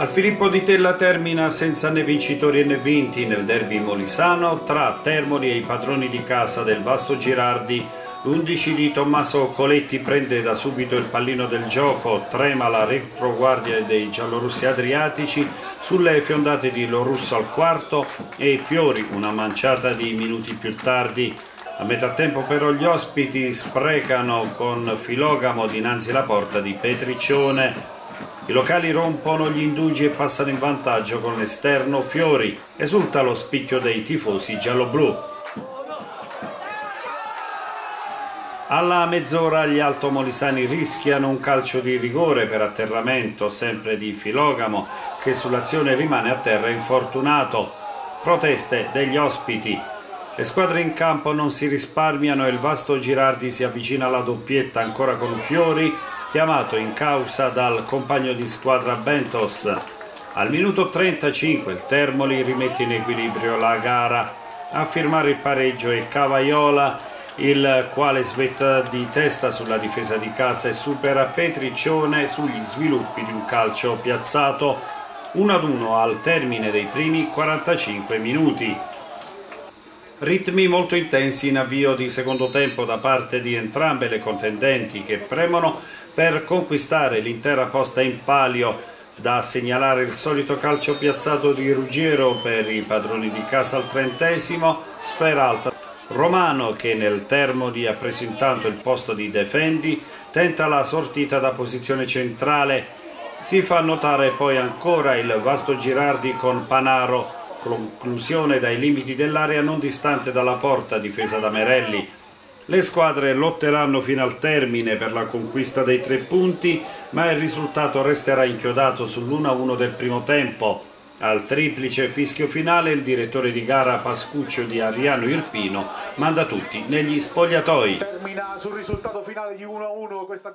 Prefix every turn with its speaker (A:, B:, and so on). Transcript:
A: Al Filippo di Tella termina senza né vincitori né vinti nel derby molisano tra Termoli e i padroni di casa del Vasto Girardi. L'11 di Tommaso Coletti prende da subito il pallino del gioco, trema la retroguardia dei giallorussi adriatici sulle fiondate di Lorusso al quarto e Fiori una manciata di minuti più tardi. A metà tempo però gli ospiti sprecano con Filogamo dinanzi alla porta di Petriccione. I locali rompono gli indugi e passano in vantaggio con l'esterno Fiori. Esulta lo spicchio dei tifosi giallo-blu. Alla mezz'ora gli altomolisani rischiano un calcio di rigore per atterramento, sempre di Filogamo, che sull'azione rimane a terra infortunato. Proteste degli ospiti. Le squadre in campo non si risparmiano e il vasto Girardi si avvicina alla doppietta ancora con Fiori chiamato in causa dal compagno di squadra Bentos. Al minuto 35 il Termoli rimette in equilibrio la gara. A firmare il pareggio è Cavaiola, il quale svetta di testa sulla difesa di casa e supera Petriccione sugli sviluppi di un calcio piazzato 1-1 al termine dei primi 45 minuti. Ritmi molto intensi in avvio di secondo tempo da parte di entrambe le contendenti che premono per conquistare l'intera posta in palio. Da segnalare il solito calcio piazzato di Ruggiero per i padroni di casa al trentesimo, Speralta. Romano che nel Termodi ha preso intanto il posto di Defendi, tenta la sortita da posizione centrale, si fa notare poi ancora il vasto Girardi con Panaro conclusione dai limiti dell'area non distante dalla porta difesa da Merelli. Le squadre lotteranno fino al termine per la conquista dei tre punti, ma il risultato resterà inchiodato sull'1-1 del primo tempo. Al triplice fischio finale il direttore di gara Pascuccio di Ariano Irpino manda tutti negli spogliatoi.
B: Termina sul risultato finale di 1-1 questa